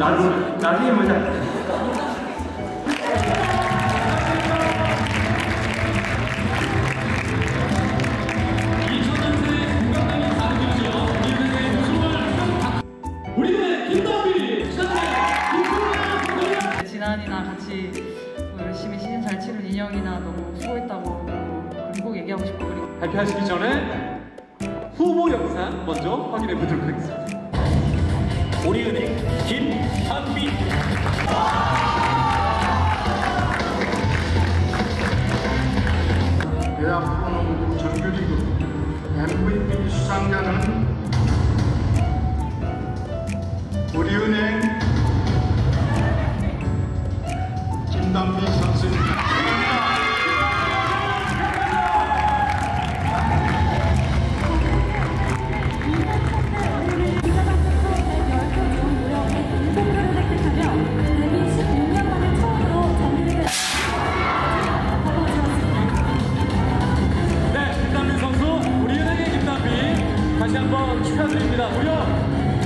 나중에, 나중에 보자. 지난이나 같이 뭐 열심히 시즌 잘 치른 인형이나 너무 수고했다고 꼭 얘기하고 싶고 그리고 발표하시기 전에 후보 영상 먼저 확인해 보도록 하겠습니다. 우리은행 김한비 대학 프로농구 정규리그 MVP 수상자는 우리은행 김담비 축하드립니다. 무려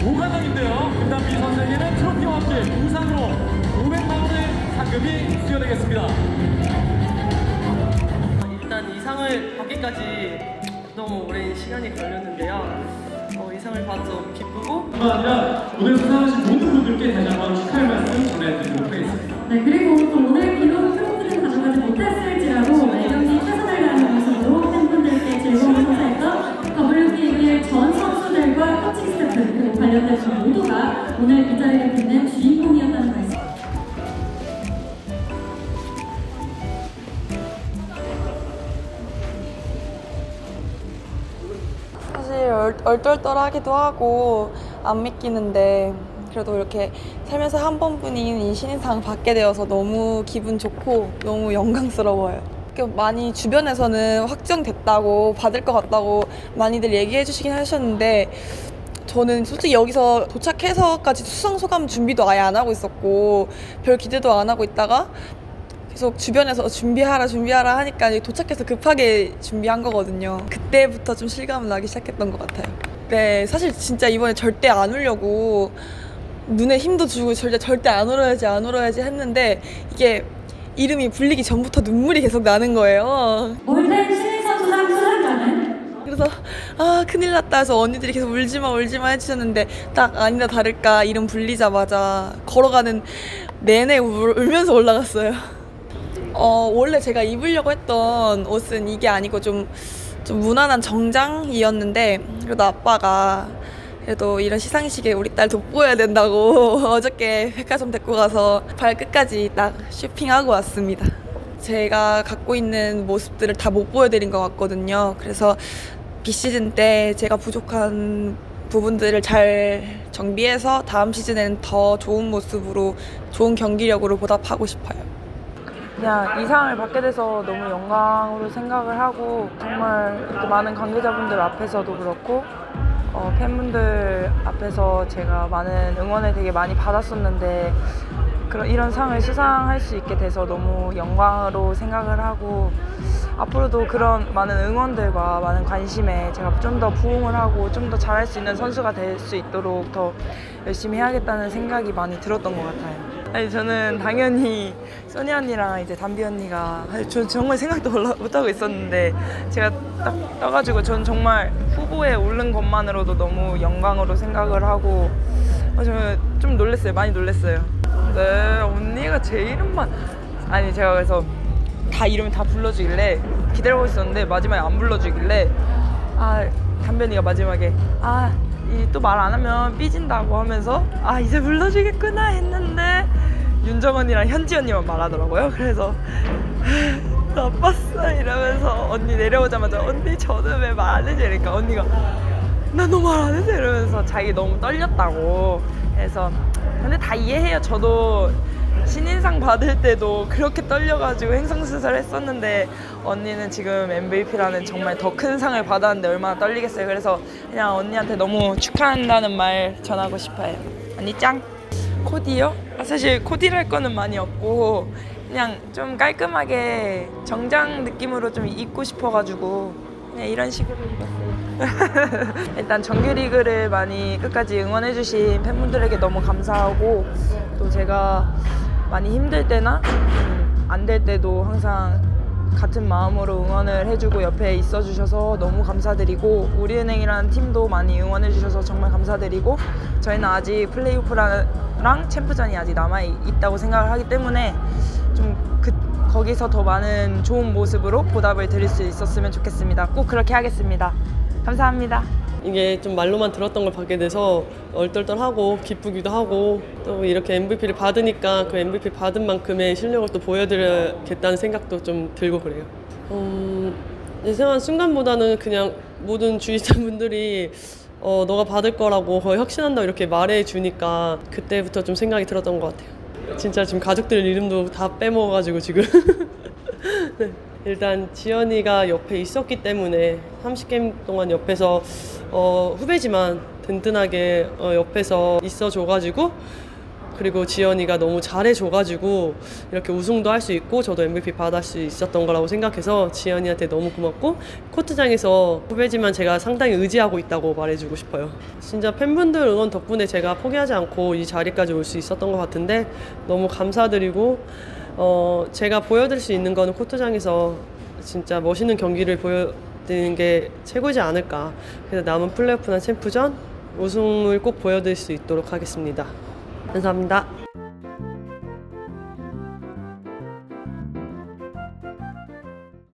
5관왕인데요. 김남민 선수에게는 트로피와 함께 우상으로 500만 원의 상금이 수여되겠습니다. 일단 이 상을 받기까지 너무 오랜 시간이 걸렸는데요. 어, 이 상을 너무 기쁘고 뿐만 아니라 오늘 수상하신 모든 분들께 얼, 얼떨떨하기도 하고 안 믿기는데 그래도 이렇게 살면서 한 번뿐인 이 신인상 받게 되어서 너무 기분 좋고 너무 영광스러워요. 많이 주변에서는 확정됐다고 받을 것 같다고 많이들 얘기해 주시긴 하셨는데 저는 솔직히 여기서 도착해서까지 수상 소감 준비도 아예 안 하고 있었고 별 기대도 안 하고 있다가 계속 주변에서 준비하라 준비하라 하니까 도착해서 급하게 준비한 거거든요. 그때부터 좀 실감은 나기 시작했던 것 같아요. 네, 사실 진짜 이번에 절대 안 울려고 눈에 힘도 주고 절대 절대 안 울어야지 안 울어야지 했는데 이게 이름이 불리기 전부터 눈물이 계속 나는 거예요. 신인 수상자는 그래서 아 큰일 났다 해서 언니들이 계속 울지마 울지마 해주셨는데 딱 아니다 다를까 이름 불리자마자 걸어가는 내내 울, 울면서 올라갔어요. 어 원래 제가 입으려고 했던 옷은 이게 아니고 좀 좀 무난한 정장이었는데 그래도 아빠가 그래도 이런 시상식에 우리 딸 돋보여야 된다고 어저께 백화점 데리고 가서 발끝까지 딱 쇼핑하고 왔습니다. 제가 갖고 있는 모습들을 다 못 보여드린 것 같거든요. 그래서 비시즌 때 제가 부족한 부분들을 잘 정비해서 다음 시즌에는 더 좋은 모습으로 좋은 경기력으로 보답하고 싶어요. 그냥 이 상을 받게 돼서 너무 영광으로 생각을 하고 정말 많은 관계자분들 앞에서도 그렇고 어, 팬분들 앞에서 제가 많은 응원을 되게 많이 받았었는데 그런 이런 상을 수상할 수 있게 돼서 너무 영광으로 생각을 하고 앞으로도 그런 많은 응원들과 많은 관심에 제가 좀 더 부응을 하고 좀 더 잘할 수 있는 선수가 될 수 있도록 더 열심히 해야겠다는 생각이 많이 들었던 것 같아요. 아니 저는 당연히 써니 언니랑 이제 담비 언니가 아니, 저 정말 생각도 못하고 있었는데 제가 딱 떠가지고 전 정말 후보에 오른 것만으로도 너무 영광으로 생각을 하고 어, 저좀 놀랐어요. 많이 놀랐어요. 네, 언니가 제 이름만 아니 제가 그래서 다 이름 다 불러주길래 기다리고 있었는데 마지막에 안 불러주길래 아 담변이가 마지막에 아이 또 말 안 하면 삐진다고 하면서 아 이제 불러주겠구나 했는데 윤정 언니랑 현지 언니만 말하더라고요. 그래서 나빴어 이러면서 언니 내려오자마자 언니 저는 왜 말 안 해줘? 이러니까 언니가 나너말안 해줘. 이러면서 자기 너무 떨렸다고 그래서 근데 다 이해해요. 저도 신인상 받을 때도 그렇게 떨려가지고 행성수설 했었는데 언니는 지금 MVP라는 정말 더 큰 상을 받았는데 얼마나 떨리겠어요 그래서 그냥 언니한테 너무 축하한다는 말 전하고 싶어요 언니 짱 코디요? 아, 사실 코디랄 거는 많이 없고 그냥 좀 깔끔하게 정장 느낌으로 좀 입고 싶어가지고 그냥 이런 식으로 입었어요. 일단 정규리그를 많이 끝까지 응원해주신 팬분들에게 너무 감사하고 또 제가 많이 힘들 때나 안될 때도 항상 같은 마음으로 응원을 해주고 옆에 있어 주셔서 너무 감사드리고 우리은행이라는 팀도 많이 응원해 주셔서 정말 감사드리고 저희는 아직 플레이오프랑 챔프전이 아직 남아 있다고 생각을 하기 때문에 좀 그, 거기서 더 많은 좋은 모습으로 보답을 드릴 수 있었으면 좋겠습니다. 꼭 그렇게 하겠습니다. 감사합니다. 이게 좀 말로만 들었던 걸 받게 돼서 얼떨떨하고 기쁘기도 하고 또 이렇게 MVP를 받으니까 그 MVP 받은 만큼의 실력을 또 보여드려야겠다는 생각도 좀 들고 그래요. 음, 예상한 순간보다는 그냥 모든 주의자분들이 어, 너가 받을 거라고 거의 확신한다 이렇게 말해 주니까 그때부터 좀 생각이 들었던 것 같아요. 진짜 지금 가족들 이름도 다 빼먹어가지고 지금. 네. 일단 지연이가 옆에 있었기 때문에 30게임 동안 옆에서 어, 후배지만 든든하게 어, 옆에서 있어줘가지고 그리고 지연이가 너무 잘해줘가지고 이렇게 우승도 할 수 있고 저도 MVP 받을 수 있었던 거라고 생각해서 지연이한테 너무 고맙고 코트장에서 후배지만 제가 상당히 의지하고 있다고 말해주고 싶어요. 진짜 팬분들 응원 덕분에 제가 포기하지 않고 이 자리까지 올 수 있었던 것 같은데 너무 감사드리고 어, 제가 보여드릴 수 있는 거는 코트장에서 진짜 멋있는 경기를 보여드리는 게 최고지 않을까. 그래서 남은 플레이오프나 챔프전 우승을 꼭 보여드릴 수 있도록 하겠습니다. 감사합니다.